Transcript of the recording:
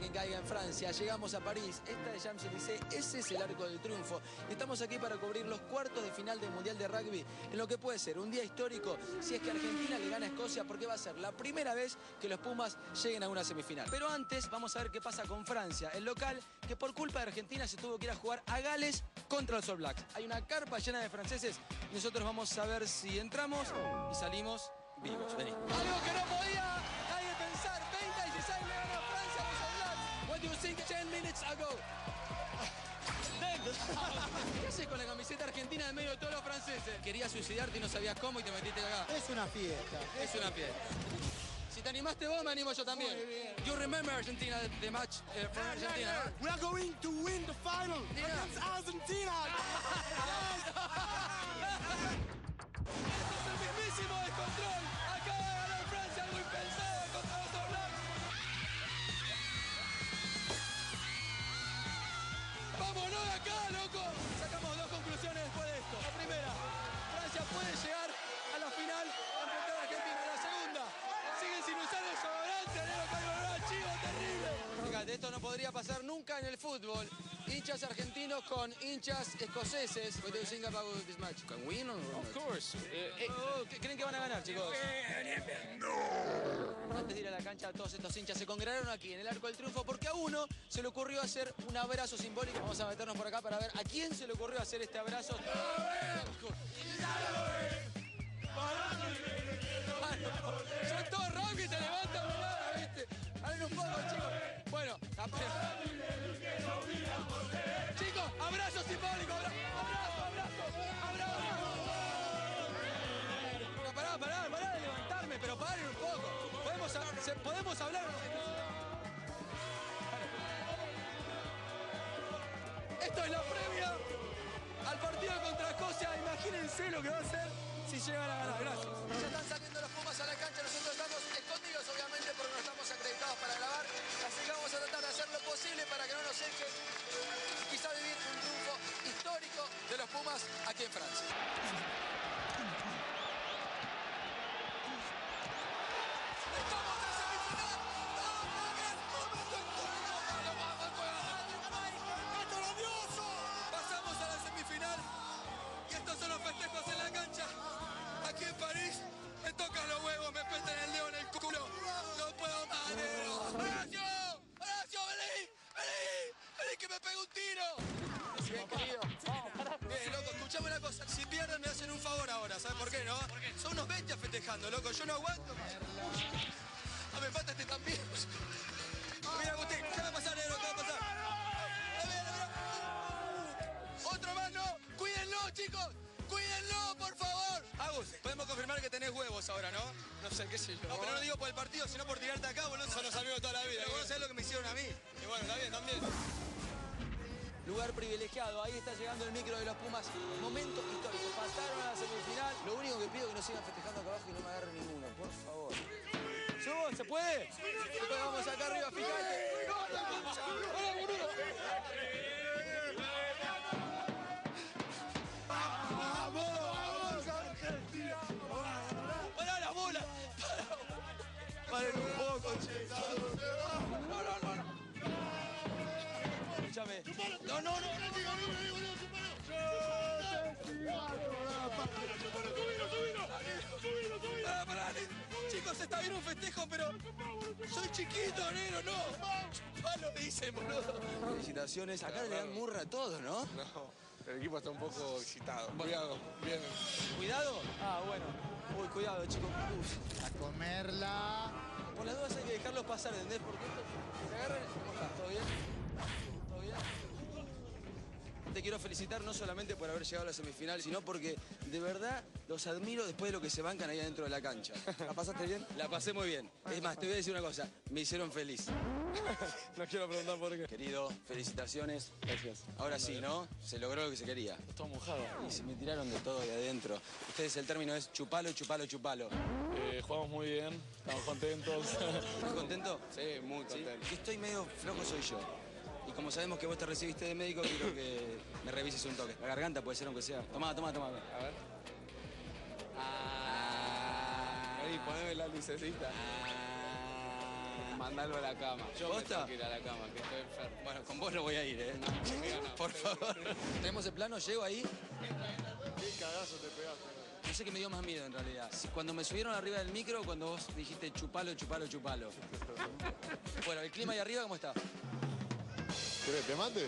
que caiga en Francia. Llegamos a París. Esta de Champs-Élysées, ese es el arco del triunfo. Estamos aquí para cubrir los cuartos de final del Mundial de Rugby en lo que puede ser un día histórico si es que Argentina le gana a Escocia porque va a ser la primera vez que los Pumas lleguen a una semifinal. Pero antes vamos a ver qué pasa con Francia, el local que por culpa de Argentina se tuvo que ir a jugar a Gales contra los All Blacks. Hay una carpa llena de franceses. Nosotros vamos a ver si entramos y salimos vivos. Vení. Algo que no podía Blacks. What do you think 10 minutes ago? ¿Qué haces con la camiseta argentina en medio de todos los franceses? Querías suicidarte y no sabías cómo y te metiste acá. Es una fiesta. Es una fiesta. Si te animaste vos, me animo yo también. You remember Argentina, the match uh, from Argentina, ¿no? We are going to win the final against Argentina. Sacamos dos conclusiones después de esto. La primera, Francia puede llegar Esto no podría pasar nunca en el fútbol. Hinchas argentinos con hinchas escoceses. What do you think about this match? Can win or not? Of course. Eh, eh, Oh, ¿qué ¿Creen que van a ganar, chicos? Antes de ir a la cancha, todos estos hinchas se congregaron aquí en el Arco del Triunfo porque a uno se le ocurrió hacer un abrazo simbólico. Vamos a meternos por acá para ver a quién se le ocurrió hacer este abrazo. Son todos rugby, te levantan, ¿viste? Un poco, chicos. Bueno. Chicos, abrazo simbólico, abra- abrazo, abrazo, abrazo. No, pará, pará, pará de levantarme, pero paren un poco. Podemos, podemos hablar. Esto es la previa al partido contra Escocia. Imagínense lo que va a ser si llegan a ganar. Gracias. Posible para que no nos echen. Quizá vivir un triunfo histórico de los Pumas aquí en Francia. Una cosa. Si pierden me hacen un favor ahora, ¿sabes por qué, no? Son unos 20 festejando, loco. Yo no aguanto. Ah, me falta este también. Mira, Agustín, ¿qué va a pasar, negro? ¿Qué va a pasar? Otro más, no. Cuídenlo, chicos. Cuídenlo, por favor. Agus, podemos confirmar que tenés huevos ahora, ¿no? no sé qué sé yo. No, pero no lo digo por el partido, sino por tirarte acá, boludo. Son los amigos de toda la vida. Pero vos sabés lo que me hicieron a mí. Y bueno, está bien, también. Lugar privilegiado, ahí está llegando el micro de los Pumas. Momento histórico, pasaron a la semifinal. Lo único que pido es que no sigan festejando acá abajo y no me agarren ninguno, por favor. ¿Subo? ¿Se puede? Después vamos acá arriba, fíjate. ¡Vamos, Argentina! ¡Paren un poco, che! No, no, no, no. Escúchame. No, no, no. Chicos, está bien un festejo, pero soy chiquito, negro, no. Chupalo, dicen, boludo. Felicitaciones. Acá le dan murra a todos, ¿no? No, el equipo está un poco excitado. Cuidado, bien. ¿Cuidado? Ah, bueno. Uy, cuidado, chicos. Uf. A comerla. Por las dudas hay que dejarlos pasar, ¿entendés? Porque esto se. ¿Todo bien? Te quiero felicitar no solamente por haber llegado a la semifinal, sino porque de verdad los admiro después de lo que se bancan ahí adentro de la cancha. ¿La pasaste bien? La pasé muy bien. Es más, te voy a decir una cosa. Me hicieron feliz. No quiero preguntar por qué. Querido, felicitaciones. Gracias. Ahora sí, ¿no? Se logró lo que se quería. Todo mojado. Y se me tiraron de todo ahí adentro. Ustedes el término es chupalo, chupalo, chupalo. Eh, jugamos muy bien, estamos contentos. ¿Estás contento? sí, muy Sí. contento. Que estoy medio flojo soy yo. Como sabemos que vos te recibiste de médico, quiero que me revises un toque. La garganta puede ser aunque sea. Tomá, tomá, tomá. A ver. Ah, Ahí, poneme la lucecita. ah, Mandalo a la cama. Yo me tengo que ir a la cama, que estoy enfermo. Bueno, con vos no voy a ir, ¿eh? conmigo no. Por favor. ¿Tenemos el plano? ¿Llego ahí? Qué cagazo te pegaste. No sé qué me dio más miedo en realidad. Cuando me subieron arriba del micro, cuando vos dijiste chupalo, chupalo, chupalo. Bueno, ¿el clima ahí arriba cómo está? Kurebe madı.